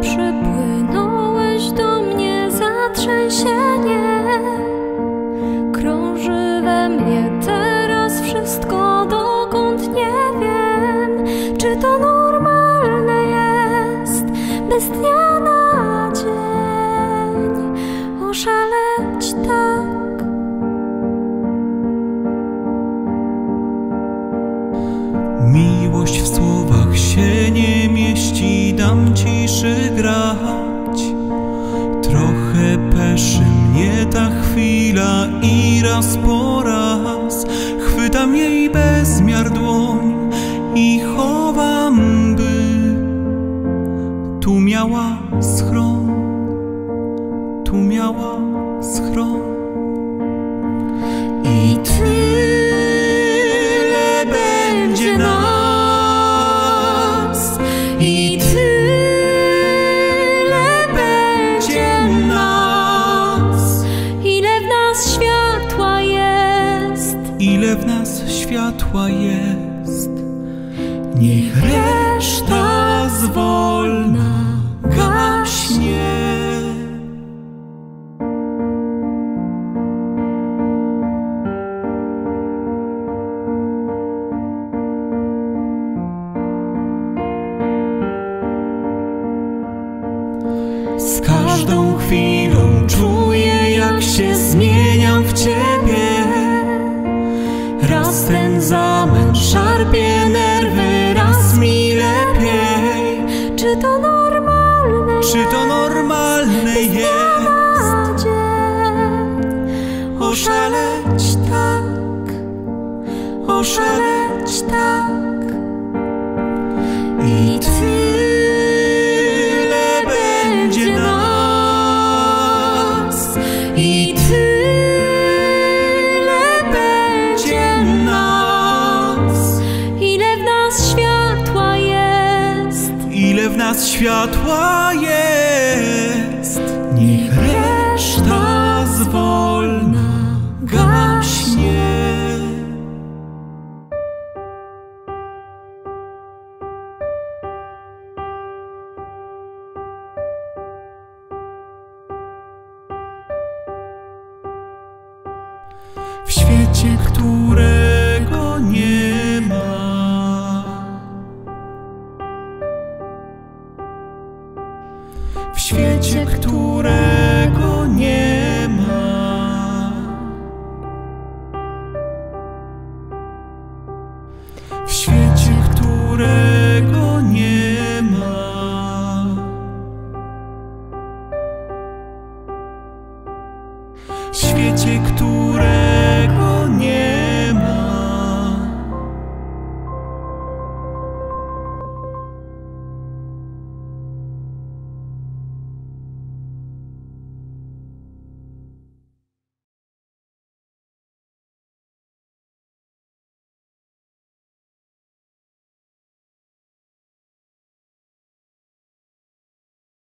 przypłynąłeś do mnie zatrzęsienie. Krąży we mnie teraz wszystko, dokąd nie wiem, czy to normalne jest bez dnia. Dam ciszy grać. Trochę peszy mnie ta chwila i raz po raz chwytam jej bezmiar dłoń i chowam, by tu miała schron, tu miała schron. I tyle ile w nas światła jest. Niech reszta zwolna gaśnie. Z każdą chwilą czuję, jak się zmieniam w ciebie. Raz ten zamęt szarpie nerwy, raz mi lepiej. czy to normalne? Czy to normalne jest? oszaleć tak, Ile w nas światła jest, niech reszta zwolna gaśnie. W świecie, którego świecie, którego nie ma. W świecie, którego nie ma. W świecie, którego